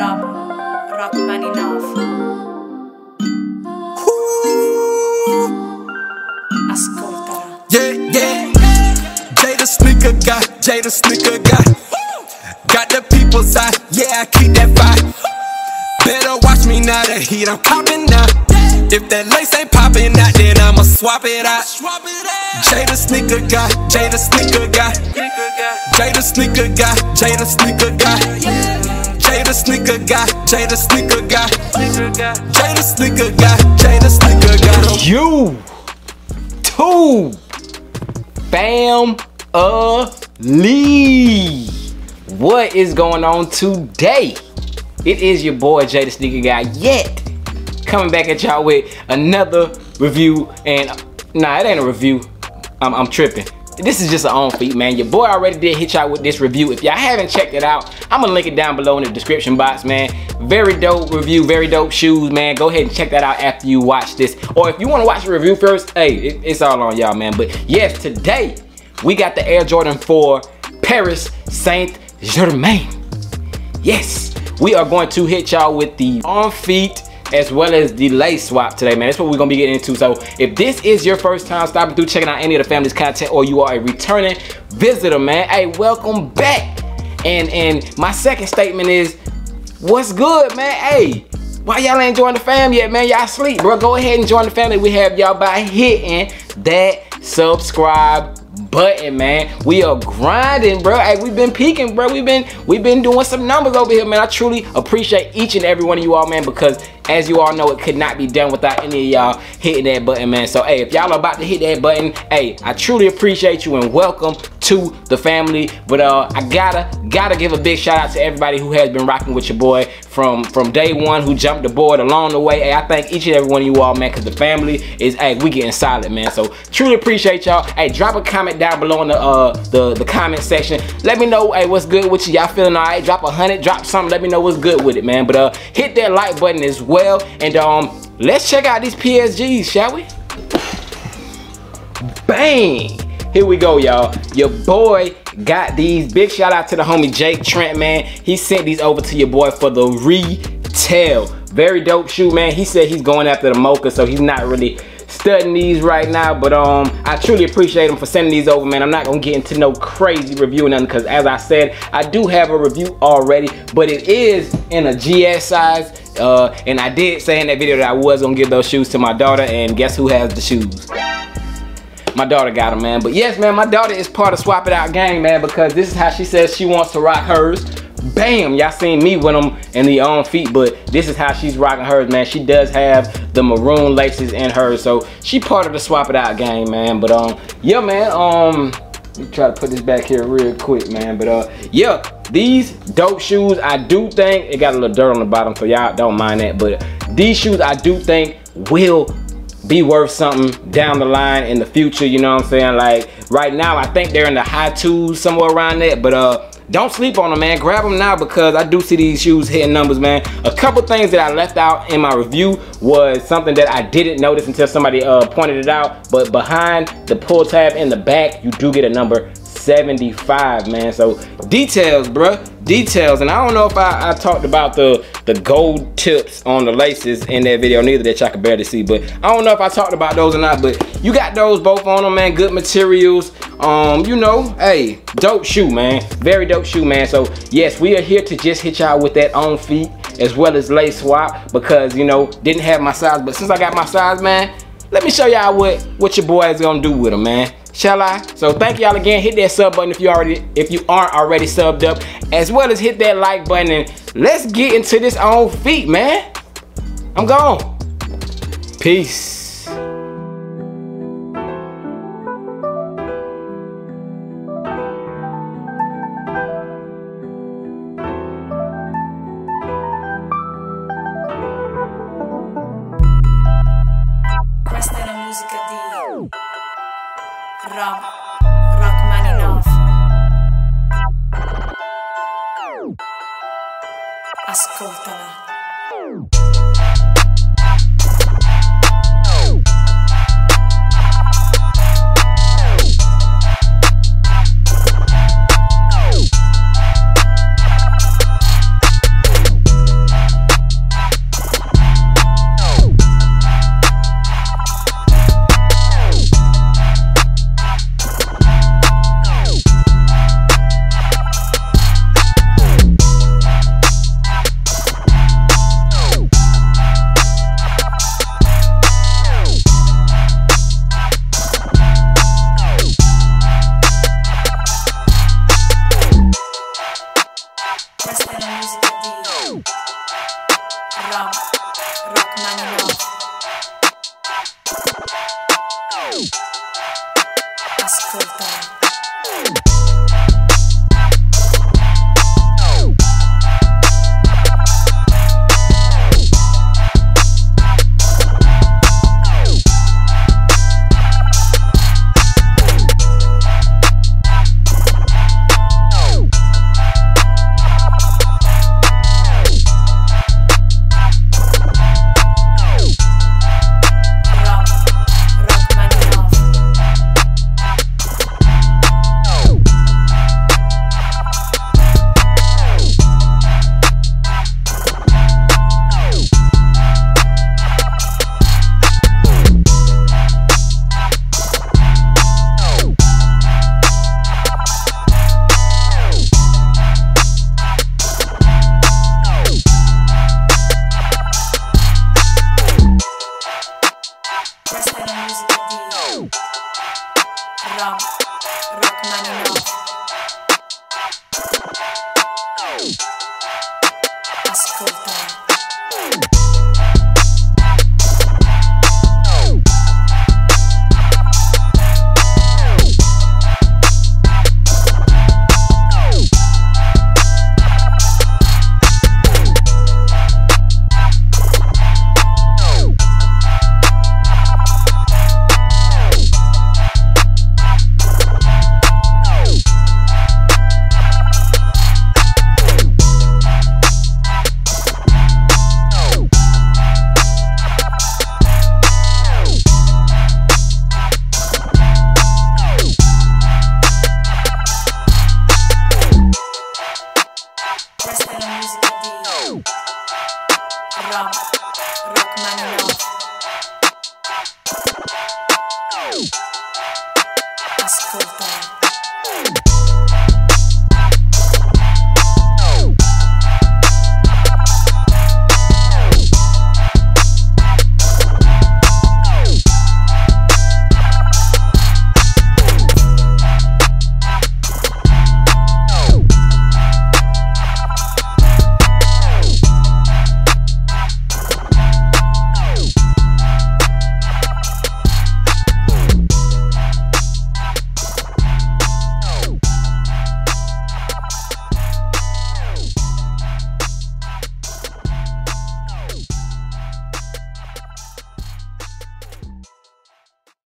Rap, rap man enough. Ascoltala. Yeah, yeah. Jay the sneaker guy, Jay the sneaker guy. Got the people's eye, yeah, I keep that fire. Better watch me now, the heat I'm copping now. If that lace ain't popping out, then I'ma swap it out. Jay the sneaker guy, Jay the sneaker guy. Jay the sneaker guy, Jay the sneaker guy. Jay the sneaker guy, Jay the sneaker guy. Jay the sneaker guy, Jay the sneaker guy. You two fam a Lee. What is going on today? It is your boy Jay the Sneaker Guy yet coming back at y'all with another review and nah it ain't a review I'm, I'm tripping this is just an on feet man. Your boy already did hit y'all with this review. If y'all haven't checked it out I'm gonna link it down below in the description box man. Very dope review very dope shoes man. Go ahead and check that out after you watch this. Or if you want to watch the review first hey it, it's all on y'all man. But yes today we got the Air Jordan 4 Paris Saint Germain yes we are going to hit y'all with the on feet as well as the lace swap today, man. That's what we're gonna be getting into. So if this is your first time stopping through checking out any of the family's content or you are a returning visitor, man, hey, welcome back. And and my second statement is, what's good, man? Hey, why y'all ain't join the fam yet, man? Y'all sleep, bro. Go ahead and join the family. We have y'all by hitting that subscribe button, man. We are grinding, bro. Hey, we've been peaking, bro. We've been we've been doing some numbers over here, man. I truly appreciate each and every one of you all, man, because as you all know, it could not be done without any of y'all hitting that button, man. So, hey, if y'all are about to hit that button, hey, I truly appreciate you and welcome to the family. But uh, I gotta gotta give a big shout out to everybody who has been rocking with your boy from from day one, who jumped the board along the way. Hey, I thank each and every one of you all, man, because the family is hey, we getting solid, man. So truly appreciate y'all. Hey, drop a comment down below in the uh the the comment section. Let me know hey what's good with you. Y'all feeling alright? Drop a hundred, drop something. Let me know what's good with it, man. But uh, hit that like button as well. And um, let's check out these PSGs, shall we? Bang! Here we go, y'all. Your boy got these. Big shout out to the homie Jake Trent, man. He sent these over to your boy for the retail. Very dope shoe, man. He said he's going after the mocha, so he's not really studying these right now but um i truly appreciate him for sending these over man i'm not gonna get into no crazy review or nothing because as i said i do have a review already but it is in a gs size uh, and I did say in that video that I was gonna give those shoes to my daughter, and guess who has the shoes? My daughter got them, man. But yes, man, my daughter is part of Swap It Out gang, man, because this is how she says she wants to rock hers. Bam! Y'all seen me with them in the on feet, but this is how she's rocking hers, man. She does have the maroon laces in hers, so she part of the Swap It Out gang, man. But um, yeah, man, um, let me try to put this back here real quick, man. But uh, yeah, these dope shoes, I do think, it got a little dirt on the bottom, so y'all don't mind that. But these shoes, I do think will be worth something down the line in the future, you know what I'm saying? Like, right now, I think they're in the high twos, somewhere around that. But uh, don't sleep on them, man. Grab them now because I do see these shoes hitting numbers, man. A couple things that I left out in my review was something that I didn't notice until somebody uh, pointed it out. But behind the pull tab in the back, you do get a number 75 man. So details bruh. Details. And i don't know if I, I, talked about the the gold tips on the laces in that video neither that y'all can barely see. But i don't know if i talked about those or not but you got those both on them man. Good materials. Um you know hey dope shoe man. Very dope shoe man. So yes we are here to just hit y'all with that on feet as well as lace swap because you know didn't have my size. But since i got my size man let me show y'all what what your boy is gonna do with them man shall I? So thank y'all again. Hit that sub button if you already if you aren't already subbed up, as well as hit that like button and let's get into this on feet, man. I'm gone. Peace. ソフトな That's when the music beat. Rock.